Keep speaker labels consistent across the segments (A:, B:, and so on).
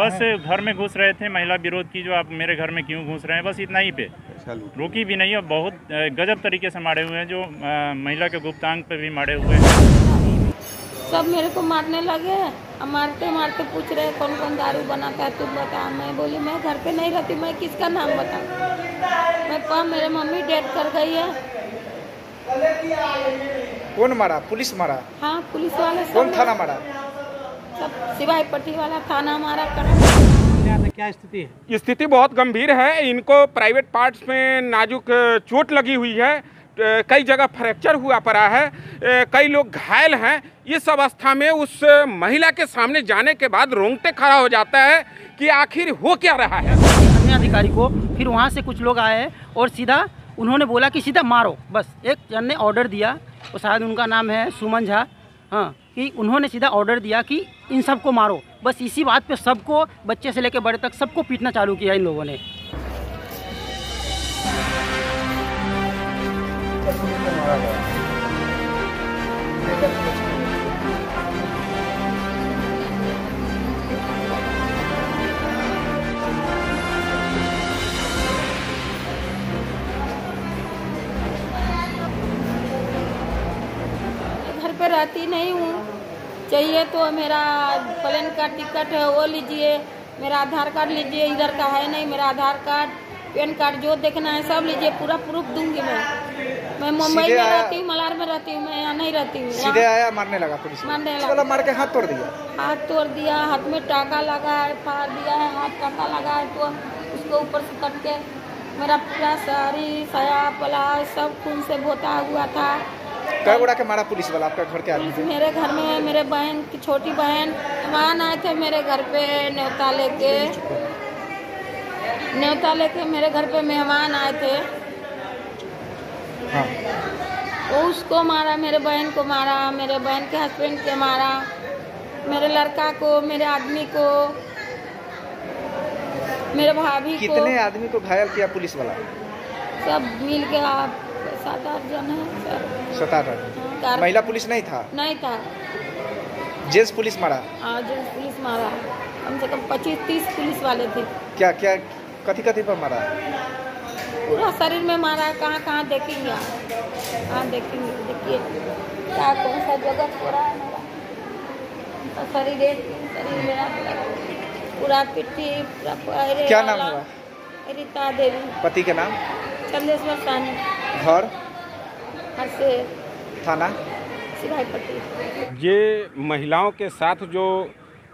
A: बस घर में घुस रहे थे महिला विरोध की जो आप मेरे घर में क्यों घुस रहे हैं बस इतना ही पे। रोकी भी नहीं और बहुत गजब तरीके से मारे हुए हैं जो महिला के गुप्तांग पे भी मारे हुए हैं।
B: सब मेरे को मारने लगे और मारते मारते पूछ रहे कौन कौन दारू बनाता है तुम बता। मैं बोली मैं घर पे नहीं रहती मैं किसका नाम बताऊँ? मैं कहा मेरे मम्मी डेथ कर गई है।
C: कौन मारा? पुलिस मारा?
B: हाँ पुलिस वाले
C: कौन थाना मारा?
B: सब सिवाई पट्टी वाला थाना हमारा कर।
D: क्या स्थिति है?
E: स्थिति बहुत गंभीर है। इनको प्राइवेट पार्ट्स में नाजुक चोट लगी हुई है। कई जगह फ्रैक्चर हुआ पड़ा है। कई लोग घायल हैं। इस अवस्था में उस महिला के सामने जाने के बाद रोंगटे खड़ा हो जाता है कि आखिर हो क्या रहा है।
D: अन्य अधिकारी को फिर वहाँ से कुछ लोग आए और सीधा उन्होंने बोला कि सीधा मारो। बस एक जन ने ऑर्डर दिया। और शायद उनका नाम है सुमन झा। हाँ। कि उन्होंने सीधा ऑर्डर दिया कि इन सबको मारो। बस इसी बात पे सबको, बच्चे से लेकर बड़े तक सबको पीटना चालू किया इन लोगों ने।
B: घर पे रहती नहीं हूँ। चाहिए तो मेरा प्लेन का टिकट है वो लीजिए। मेरा आधार कार्ड लीजिए इधर का है नहीं मेरा आधार कार्ड पैन कार्ड जो देखना है सब लीजिए पूरा प्रूफ दूँगी मैं। मैं मुंबई में रहती हूँ मलार में रहती हूँ मैं यहाँ नहीं रहती हूँ।
C: सीधे आया मारने लगा पुलिस
B: मारने लगा।
C: मार के हाथ तोड़ दिया।
B: हाथ तोड़ दिया हाथ में टाका लगा है फाड़ दिया है हाथ टाका लगा है तो उसको ऊपर से कट के मेरा पूरा साड़ी साया पलाज सब खून से बोता हुआ था।
C: कै गोड़ा के मारा पुलिस वाला? आपका घर के आदमी
B: पुलिस मेरे घर में मेरे बहन की छोटी बहन मेहमान आए थे मेरे घर पे न्योता लेके न्योता लेके मेरे घर पे मेहमान आए थे।
C: हाँ।
B: वो उसको मारा मेरे बहन को मारा मेरे बहन के हस्बैंड के मारा मेरे लड़का को मेरे आदमी को मेरे भाभी को।
C: कितने आदमी को घायल किया पुलिस वाला?
B: सब मिल के आप सात आठ जन है
C: सात आठ
B: कार-
C: महिला पुलिस नहीं था?
B: नहीं था।
C: जेंट्स पुलिस मारा?
B: आज पुलिस मारा। कम से कम पच्चीस तीस पुलिस वाले थे।
C: क्या क्या कथी कथी पर मारा?
B: पूरा शरीर में मारा है कहाँ कहाँ देखेंगे आप? कहाँ देखेंगे? देखिए क्या कौन सा जगह हो रहा है मेरा? शरीर एक शरीर मेरा पूरा पिट्ठी पूरा पैरे
C: क्या नाम हुआ?
B: रीता देवी।
C: पति के नाम?
B: चंदेश्वर सानी।
C: घर? थाना?
B: सिवाई पट्टी
E: ये महिलाओं के साथ जो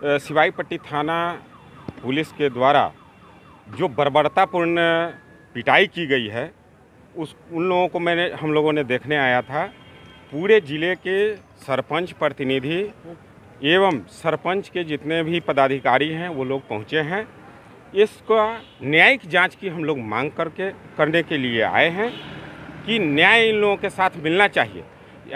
E: सिवाई पट्टी थाना पुलिस के द्वारा जो बर्बरतापूर्ण पिटाई की गई है उस उन लोगों को मैंने हम लोगों ने देखने आया था। पूरे ज़िले के सरपंच प्रतिनिधि एवं सरपंच के जितने भी पदाधिकारी हैं वो लोग पहुँचे हैं। इसका न्यायिक जाँच की हम लोग मांग करके करने के लिए आए हैं। कि न्याय इन लोगों के साथ मिलना चाहिए।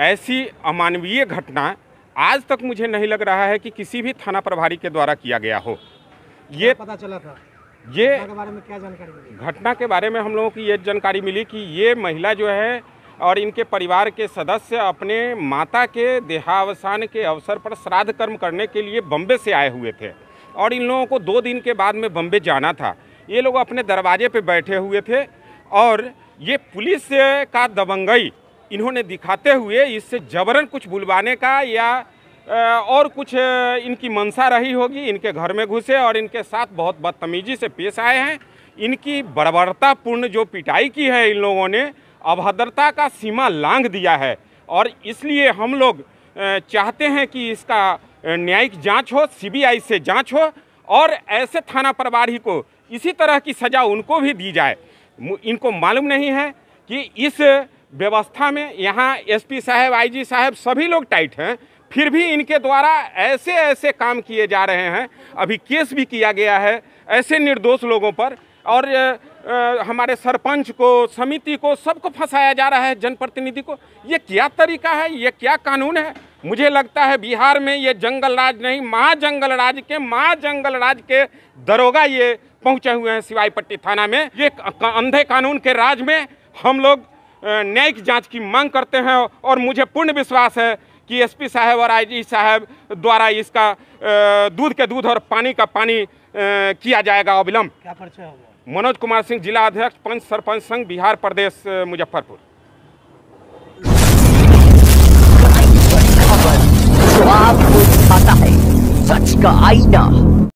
E: ऐसी अमानवीय घटना आज तक मुझे नहीं लग रहा है कि किसी भी थाना प्रभारी के द्वारा किया गया हो। ये
D: पता चला था?
E: ये
D: बारे में क्या जानकारी मिली?
E: घटना के बारे में हम लोगों की ये जानकारी मिली कि ये महिला जो है और इनके परिवार के सदस्य अपने माता के देहावसान के अवसर पर श्राद्ध कर्म करने के लिए बम्बे से आए हुए थे और इन लोगों को दो दिन के बाद में बम्बे जाना था। ये लोग अपने दरवाजे पे बैठे हुए थे और ये पुलिस का दबंगई। इन्होंने दिखाते हुए इससे जबरन कुछ बुलवाने का या और कुछ इनकी मंशा रही होगी। इनके घर में घुसे और इनके साथ बहुत बदतमीजी से पेश आए हैं। इनकी बर्बरतापूर्ण जो पिटाई की है इन लोगों ने, अभद्रता का सीमा लांघ दिया है। और इसलिए हम लोग चाहते हैं कि इसका न्यायिक जाँच हो, सीबीआई से जाँच हो, और ऐसे थाना प्रभारी को इसी तरह की सज़ा उनको भी दी जाए। इनको मालूम नहीं है कि इस व्यवस्था में यहाँ एसपी साहब आईजी साहब सभी लोग टाइट हैं फिर भी इनके द्वारा ऐसे ऐसे काम किए जा रहे हैं। अभी केस भी किया गया है ऐसे निर्दोष लोगों पर और अ, हमारे सरपंच को समिति को सबको फंसाया जा रहा है जनप्रतिनिधि को। ये क्या तरीका है? ये क्या कानून है? मुझे लगता है बिहार में ये जंगल राज नहीं महाजंगल राज के महाजंगल राज के दरोगा ये पहुँचे हुए हैं सिवाई पट्टी थाना में। ये अंधे कानून के राज में हम लोग न्यायिक जाँच की मांग करते हैं और मुझे पूर्ण विश्वास है कि एसपी साहब और आईजी साहब द्वारा इसका दूध के दूध और पानी का पानी किया जाएगा अविलंब।
F: क्या परिचय होगा
E: मनोज कुमार सिंह जिला अध्यक्ष पंच सरपंच संघ बिहार प्रदेश मुजफ्फरपुर।
G: आपको दिखाता है सच का आईना।